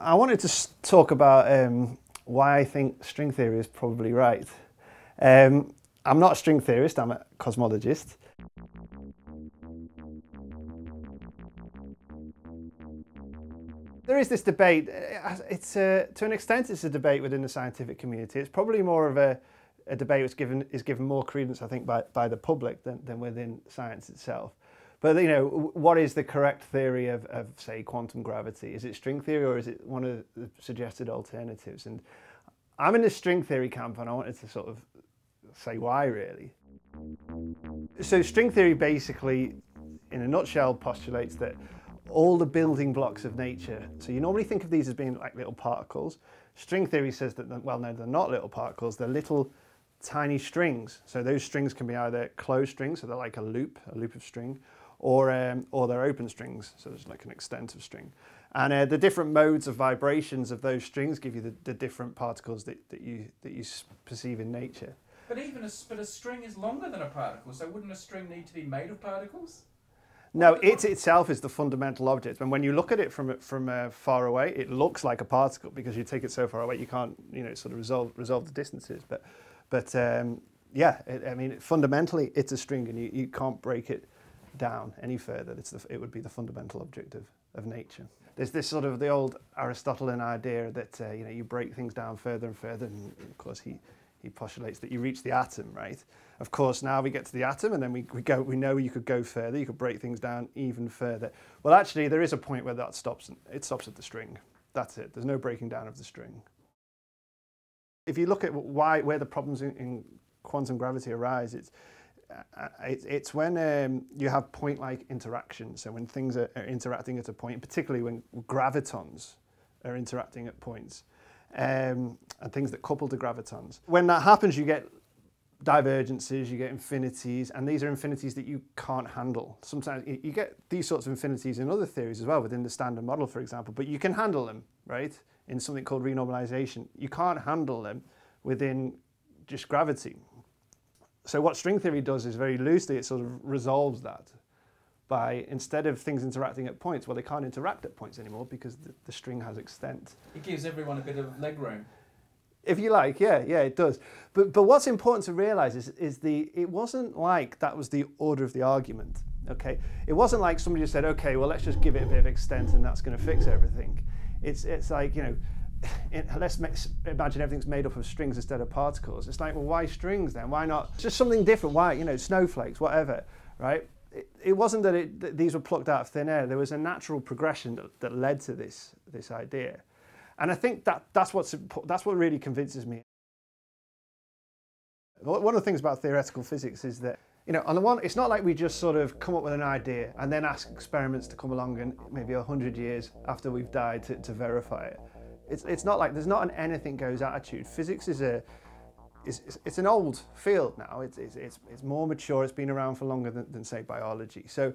I wanted to talk about um, why I think string theory is probably right. Um, I'm not a string theorist, I'm a cosmologist. There is this debate, uh, it's a, uh, to an extent it's a debate within the scientific community. It's probably more of a, a debate which given, is given more credence, I think, by, by the public than, than within science itself. But you know, what is the correct theory of, of, say, quantum gravity? Is it string theory or is it one of the suggested alternatives? And I'm in the string theory camp and I wanted to sort of say why really. So string theory basically, in a nutshell, postulates that all the building blocks of nature, so you normally think of these as being like little particles. String theory says that, well, no, they're not little particles, they're little tiny strings. So those strings can be either closed strings, so they're like a loop, a loop of string, or, um, or they're open strings, so there's like an extent of string. And uh, the different modes of vibrations of those strings give you the, the different particles that, that, you, that you perceive in nature. But even a, but a string is longer than a particle, so wouldn't a string need to be made of particles? No, it itself is the fundamental object. And when you look at it from from uh, far away, it looks like a particle because you take it so far away, you can't, you know, sort of resolve resolve the distances. But, but um, yeah, it, I mean, fundamentally, it's a string, and you, you can't break it down any further. The, it would be the fundamental object of, nature. There's this sort of the old Aristotelian idea that uh, you know you break things down further and further, and of course he he postulates that you reach the atom, right? Of course, now we get to the atom, and then we, we go. We know you could go further. You could break things down even further. Well, actually, there is a point where that stops. It stops at the string. That's it. There's no breaking down of the string. If you look at why where the problems in, in quantum gravity arise, it's it's when um, you have point-like interactions. So when things are, are, interacting at a point, particularly when gravitons are interacting at points, um, and things that couple to gravitons. When that happens, you get divergences, you get infinities, and these are infinities that you can't handle. Sometimes you get these sorts of infinities in other theories as well, within the standard model, for example, but you can handle them, right, in something called renormalization. You can't handle them within just gravity. So what string theory does is very loosely, it sort of resolves that by instead of things interacting at points, well, they can't interact at points anymore because the, the string has extent. It gives everyone a bit of leg room. If you like, yeah, yeah, it does. But but what's important to realise is is the it wasn't like that was the order of the argument. Okay, it wasn't like somebody just said, okay, well, let's just give it a bit of extent and that's going to fix everything. It's it's like you know let's imagine everything's made up of strings instead of particles. It's like, well, why strings then? Why not just something different? Why, you know, snowflakes, whatever, right? It, it wasn't that, it, that, these were plucked out of thin air. There was a natural progression that, that led to this, this idea. And I think that, that's, what's, that's what really convinces me. One of the things about theoretical physics is that, you know, on the one, it's not like we just sort of come up with an idea and then ask experiments to come along and maybe 100 years after we've died to, to verify it. It's, it's not like there's not an anything goes attitude. Physics is a it's, it's an old field now. It's, it's, it's, more mature. It's been around for longer than, than say biology. So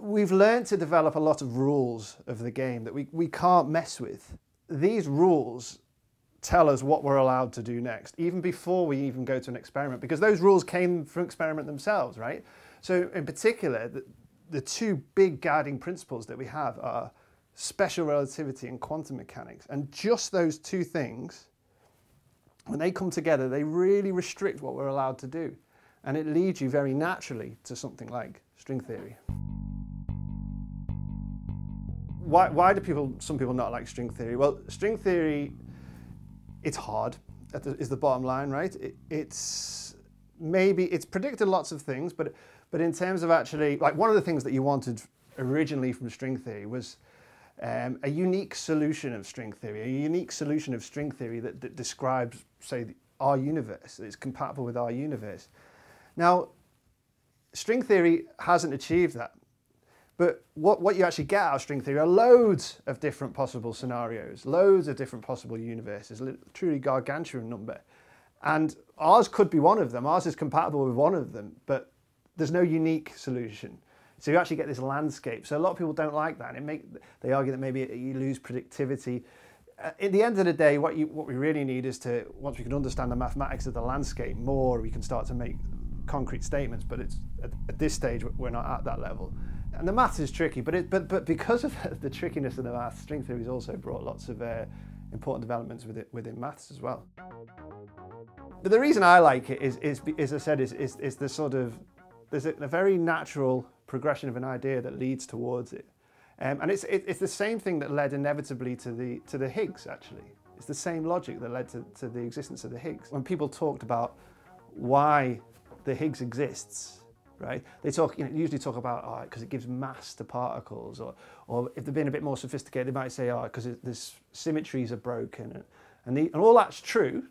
we've learned to develop a lot of rules of the game that we, we can't mess with. These rules tell us what we're allowed to do next, even before we even go to an experiment, because those rules came from experiment themselves, right? So in particular, the, the two big guiding principles that we have are special relativity and quantum mechanics. And just those two things, when they come together, they really restrict what we're allowed to do. And it leads you very naturally to something like string theory. Why, why do people, some people not like string theory? Well, string theory, it's hard, is the bottom line, right? It, it's maybe, it's predicted lots of things, but, but in terms of actually, like one of the things that you wanted originally from string theory was um, a unique solution of string theory, a unique solution of string theory that, that describes, say, our universe, that is compatible with our universe. Now, string theory hasn't achieved that. But what, what you actually get out of string theory are loads of different possible scenarios, loads of different possible universes, a truly gargantuan number. And ours could be one of them. Ours is compatible with one of them, but there's no unique solution. So you actually get this landscape. So a lot of people don't like that. And it make, they argue that maybe you lose predictivity. Uh, at the end of the day, what, you, what we really need is to, once we can understand the mathematics of the landscape more, we can start to make concrete statements. But it's at, at this stage, we're not at that level. And the maths is tricky, but it, but but because of the trickiness of the maths, string theory has also brought lots of uh, important developments within within maths as well. But the reason I like it is, is as I said, is, is, is the sort of there's a, a, very natural progression of an idea that leads towards it, um, and it's it, it's the same thing that led inevitably to the to the Higgs actually. It's the same logic that led to, to the existence of the Higgs. When people talked about why the Higgs exists, right? They talk, you know, usually talk about, oh, because it gives mass to particles, or, or if they're being a bit more sophisticated, they might say, oh, because this symmetries are broken, and, and, the, and all that's true.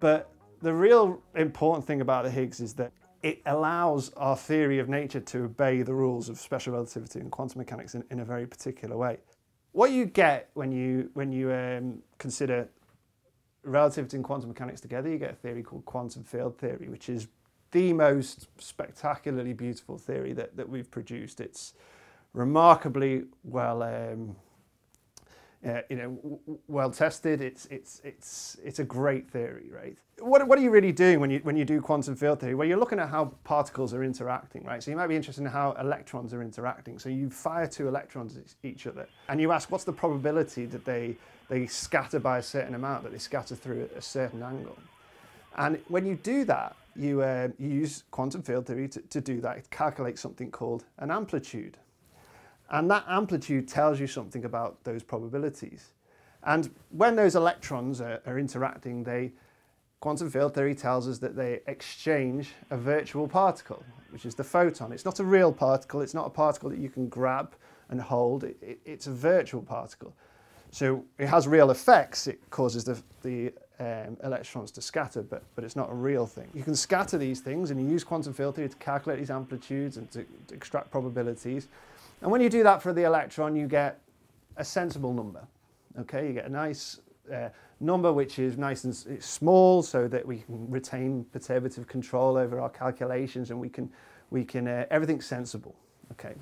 But the real important thing about the Higgs is that it allows our theory of nature to obey the rules of special relativity and quantum mechanics in, in a very particular way. What you get when you, when you um, consider relativity and quantum mechanics together, you get a theory called quantum field theory, which is the most spectacularly beautiful theory that, that we've produced. It's remarkably well um, uh, you know, well tested. It's, it's, it's, it's a great theory, right? What, what are you really doing when you, when you do quantum field theory? Well, you're looking at how particles are interacting, right? So you might be interested in how electrons are interacting. So you fire two electrons at each other and you ask, what's the probability that they, they scatter by a certain amount, that they scatter through a certain angle? And when you do that, you, uh, you use quantum field theory to, to do that. It calculates something called an amplitude. And that amplitude tells you something about those probabilities. And when those electrons are, are, interacting, they, quantum field theory tells us that they exchange a virtual particle, which is the photon. It's not a real particle, it's not a particle that you can grab and hold, it, it, it's a virtual particle. So it has real effects, it causes the, the um, electrons to scatter, but, but it's not a real thing. You can scatter these things and you use quantum field theory to calculate these amplitudes and to, to extract probabilities. And when you do that for the electron, you get a sensible number. Okay, you get a nice uh, number which is nice and small so that we can retain perturbative control over our calculations and we can, we can uh, everything's sensible. Okay.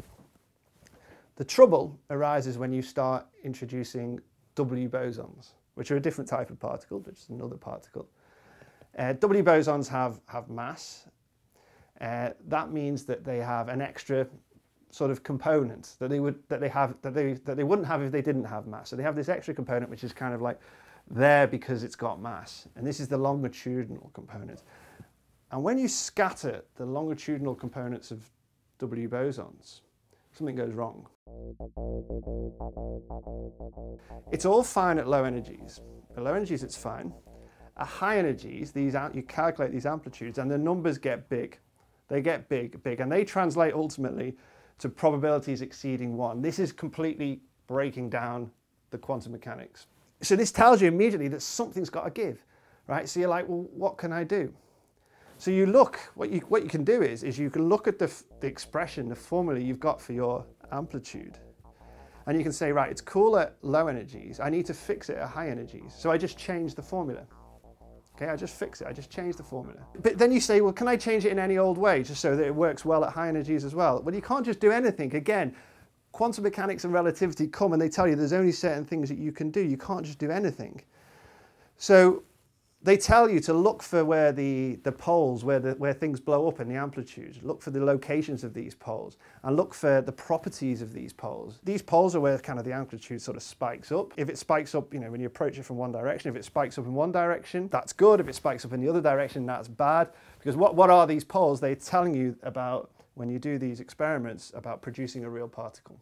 The trouble arises when you start introducing W bosons, which are a different type of particle, but just another particle. Uh, w bosons have, have mass. Uh, that means that they have an extra sort of component that they would that they have that they that they wouldn't have if they didn't have mass. So they have this extra component which is kind of like there because it's got mass, and this is the longitudinal component. And when you scatter the longitudinal components of W bosons, something goes wrong. It's all fine at low energies. At low energies, it's fine. At high energies, these you calculate these amplitudes, and the numbers get big. They get big, big, and they translate ultimately to probabilities exceeding one. This is completely breaking down the quantum mechanics. So this tells you immediately that something's got to give, right? So you're like, well, what can I do? So you look, what you, what you can do is, is you can look at the, the expression, the formula you've got for your amplitude. And you can say, right, it's cool at low energies. I need to fix it at high energies. So I just change the formula. Okay, I just fix it, I just change the formula. But then you say, well, can I change it in any old way just so that it works well at high energies as well? Well, you can't just do anything. Again, quantum mechanics and relativity come and they tell you there's only certain things that you can do. You can't just do anything. So they tell you to look for where the, the poles, where, the, where things blow up in the amplitude, look for the locations of these poles, and look for the properties of these poles. These poles are where kind of the amplitude sort of spikes up. If it spikes up, you know, when you approach it from one direction, if it spikes up in one direction, that's good. If it spikes up in the other direction, that's bad. Because what, what are these poles? They're telling you about, when you do these experiments, about producing a real particle.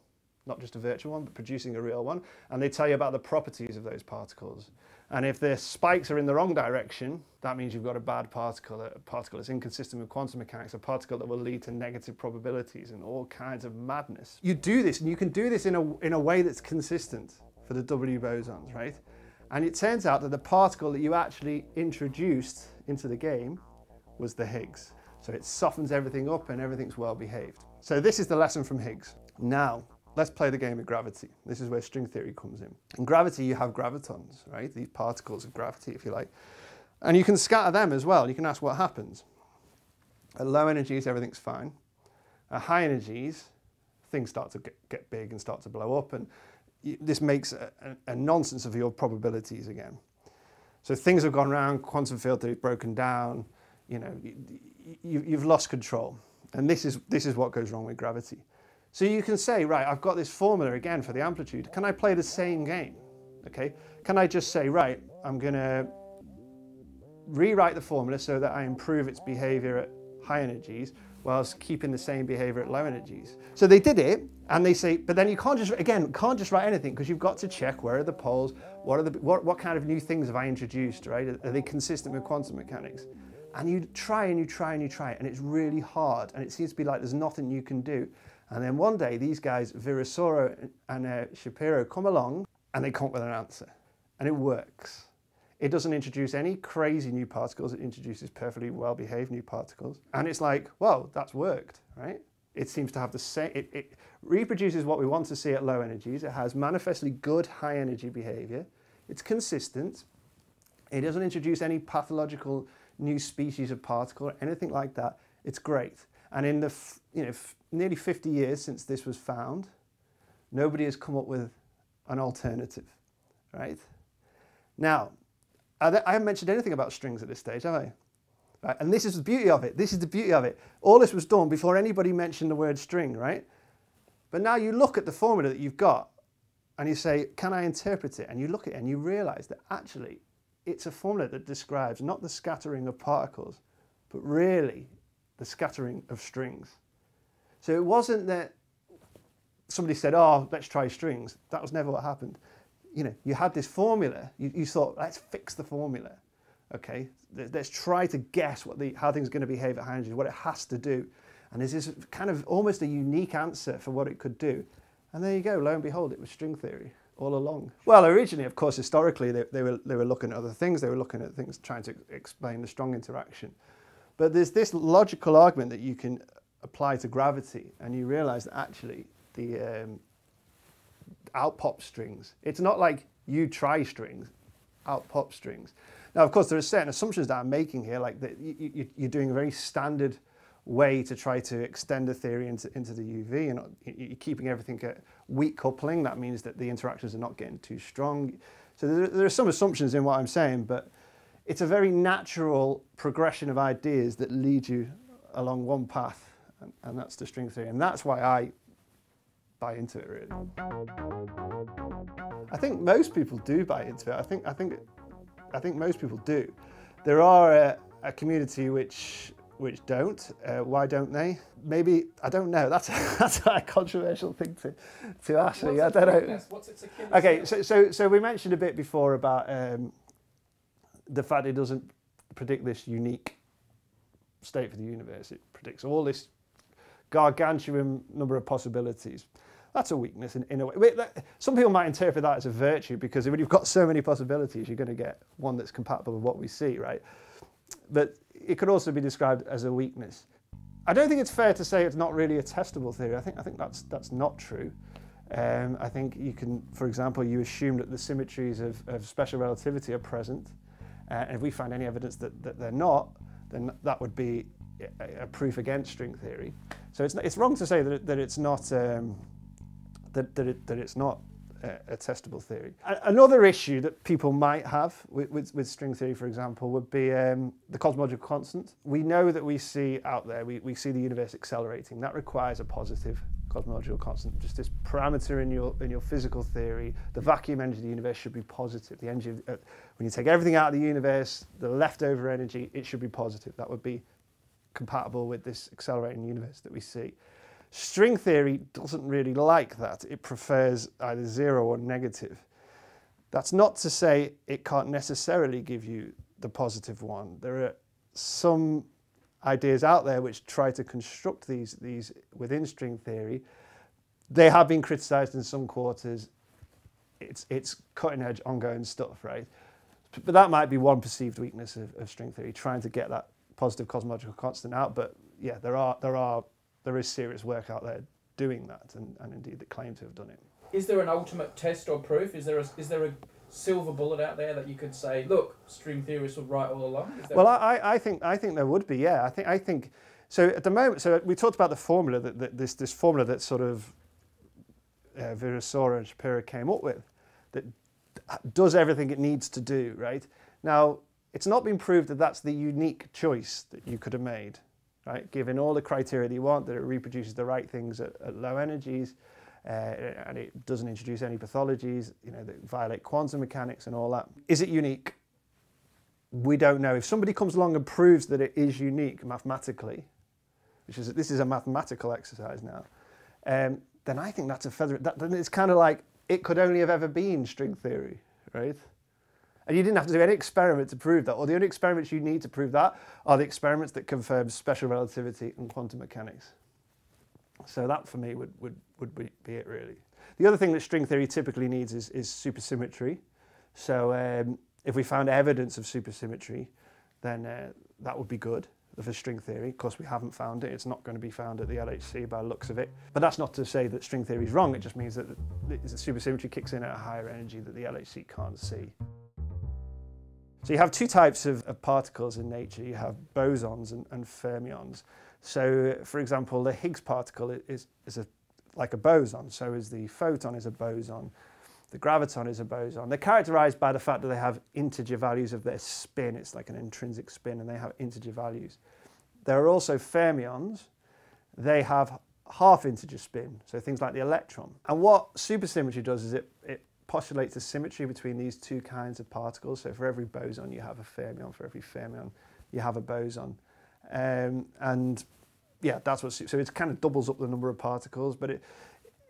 Not just a virtual one, but producing a real one. And they tell you about the properties of those particles. And if the spikes are in the wrong direction, that means you've got a bad particle, a particle that's inconsistent with quantum mechanics, a particle that will lead to negative probabilities and all kinds of madness. You do this, and you can do this in a, in a way that's consistent for the W bosons, right? And it turns out that the particle that you actually introduced into the game was the Higgs. So it softens everything up and everything's well behaved. So this is the lesson from Higgs. Now, let's play the game of gravity. This is where string theory comes in. In gravity, you have gravitons, right? These particles of gravity, if you like. And you can scatter them as well. You can ask what happens. At low energies, everything's fine. At high energies, things start to get, get big and start to blow up. And this makes a, a, a nonsense of your probabilities again. So things have gone around, quantum field theory broken down, you know, you, you've lost control. And this is, this is what goes wrong with gravity. So you can say, right, I've got this formula again for the amplitude. Can I play the same game? Okay. Can I just say, right, I'm going to rewrite the formula so that I improve its behavior at high energies whilst keeping the same behavior at low energies. So they did it and they say, but then you can't just, again, can't just write anything because you've got to check where are the poles, what, are the, what, what kind of new things have I introduced, right? Are they consistent with quantum mechanics? And you try and you try and you try and it's really hard and it seems to be like there's nothing you can do. And then one day these guys, Virasoro and uh, Shapiro, come along and they come up with an answer and it works. It doesn't introduce any crazy new particles. It introduces perfectly well-behaved new particles. And it's like, well, that's worked, right? It seems to have the same, it, it reproduces what we want to see at low energies. It has manifestly good high energy behavior. It's consistent. It doesn't introduce any pathological new species of particle or anything like that. It's great. And in the you know, nearly 50 years since this was found, nobody has come up with an alternative, right? Now, I haven't mentioned anything about strings at this stage, have I? Right, and this is the beauty of it. This is the beauty of it. All this was done before anybody mentioned the word string, right? But now you look at the formula that you've got and you say, can I interpret it? And you look at it and you realize that actually it's a formula that describes not the scattering of particles, but really the scattering of strings. So it wasn't that somebody said, oh, let's try strings. That was never what happened you know, you had this formula, you, you thought, let's fix the formula. Okay, let's try to guess what the, how things are going to behave at energy, what it has to do. And this kind of almost a unique answer for what it could do. And there you go, lo and behold, it was string theory all along. Well, originally, of course, historically, they, they, were, they were looking at other things. They were looking at things trying to explain the strong interaction. But there's this logical argument that you can apply to gravity, and you realize that actually the, um, out pop strings. It's not like you try strings, out pop strings. Now, of course, there are certain assumptions that I'm making here, like that you, are doing a very standard way to try to extend a theory into, into the UV and you're keeping everything at weak coupling. That means that the interactions are not getting too strong. So there, there are some assumptions in what I'm saying, but it's a very natural progression of ideas that lead you along one path, and, and that's the string theory. And that's why I buy into it really. I think most people do buy into it. I think I think I think most people do. There are a, a community which which don't. Uh, why don't they? Maybe I don't know. That's a, that's a controversial thing to to ask. What's I don't know. What's okay, so so so we mentioned a bit before about um, the fact it doesn't predict this unique state for the universe. It predicts all this gargantuan number of possibilities. That's a weakness in, in a way. Some people might interpret that as a virtue because when you've got so many possibilities, you're going to get one that's compatible with what we see, right? But it could also be described as a weakness. I don't think it's fair to say it's not really a testable theory. I think, I think that's, that's not true. Um, I think you can, for example, you assume that the symmetries of, of special relativity are present. Uh, and if we find any evidence that, that they're not, then that would be a, a proof against string theory. So it's, it's wrong to say that, that it's not um, that, that, it, that it's not a, a testable theory. A another issue that people might have with, with, with string theory, for example, would be um, the cosmological constant. We know that we see out there, we, we see the universe accelerating. That requires a positive cosmological constant, just this parameter in your in your physical theory. The vacuum energy of the universe should be positive. The energy, uh, when you take everything out of the universe, the leftover energy, it should be positive. That would be compatible with this accelerating universe that we see. String theory doesn't really like that. It prefers either zero or negative. That's not to say it can't necessarily give you the positive one. There are some ideas out there which try to construct these, these within string theory. They have been criticized in some quarters. It's, it's cutting edge, ongoing stuff, right? But that might be one perceived weakness of, of string theory, trying to get that positive cosmological constant out. But yeah, there are, there are there is serious work out there doing that and, and indeed that claim to have done it. Is there an ultimate test or proof? Is there a, is there a silver bullet out there that you could say, look, string theorists were right all along? Well, I, I think I think there would be. Yeah, I think I think so. At the moment, so we talked about the formula that, that this this formula that sort of uh, Virasoro and Shapiro came up with that does everything it needs to do. Right now, it's not been proved that that's the unique choice that you could have made right? Given all the criteria that you want, that it reproduces the right things at, at low energies, uh, and it doesn't introduce any pathologies, you know, that violate quantum mechanics and all that. Is it unique? We don't know. If somebody comes along and proves that it is unique mathematically, which is this is a mathematical exercise now, um, then I think that's a feather. That, then it's kind of like it could only have ever been string theory, right? And you didn't have to do any experiment to prove that. Or the only experiments you need to prove that are the experiments that confirm special relativity and quantum mechanics. So that for me would, would, would be, it really. The other thing that string theory typically needs is, is supersymmetry. So um, if we found evidence of supersymmetry, then uh, that would be good for string theory. Of course, we haven't found it. It's not going to be found at the LHC by the looks of it. But that's not to say that string theory is wrong. It just means that the, the supersymmetry kicks in at a higher energy that the LHC can't see. So you have two types of, of particles in nature. You have bosons and, and, fermions. So, for example, the Higgs particle is, is a, like a boson. So is the photon is a boson. The graviton is a boson. They're characterized by the fact that they have integer values of their spin. It's like an intrinsic spin, and they have integer values. There are also fermions. They have half integer spin, so things like the electron. And what supersymmetry does is it, it postulates a symmetry between these two kinds of particles. So for every boson, you have a fermion. For every fermion, you have a boson. Um, and yeah, that's what, so it kind of doubles up the number of particles, but it,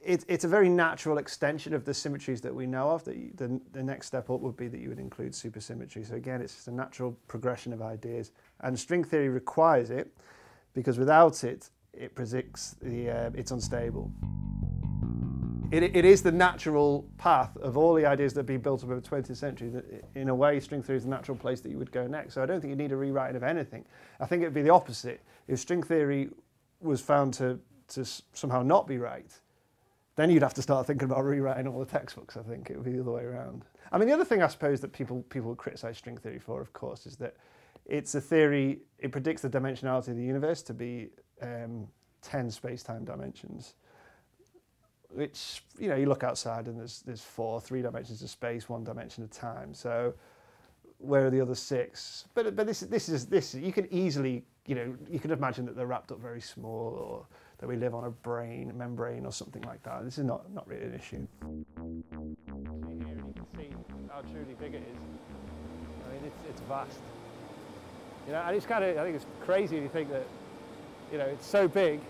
it, it's a very natural extension of the symmetries that we know of. That you, the, the next step up would be that you would include supersymmetry. So again, it's just a natural progression of ideas. And string theory requires it because without it, it predicts the, uh, it's unstable. It, it is the natural path of all the ideas that have been built up over the 20th century. That in a way, string theory is the natural place that you would go next. So I don't think you need a rewriting of anything. I think it would be the opposite. If string theory was found to, to somehow not be right, then you'd have to start thinking about rewriting all the textbooks. I think it would be the other way around. I mean, the other thing I suppose that people people criticize string theory for, of course, is that it's a theory. It predicts the dimensionality of the universe to be um, ten space-time dimensions which you know you look outside and there's there's four, three dimensions of space, one dimension of time. So where are the other six? But but this is this is this you can easily you know you can imagine that they're wrapped up very small or that we live on a brane membrane or something like that. This is not not really an issue. Here and you can see how truly big it is. I mean it's it's vast. You know, and it's kind of I think it's crazy to think that you know it's so big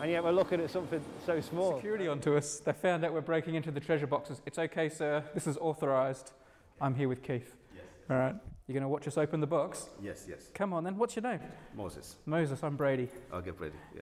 and yet we're looking at something so small. Security onto us. They found out we're breaking into the treasure boxes. It's okay, sir. This is authorised. I'm here with Keith. Yes. All right. You're going to watch us open the box? Yes, yes. Come on then. What's your name? Moses. Moses. I'm Brady. Okay, Brady. Yeah.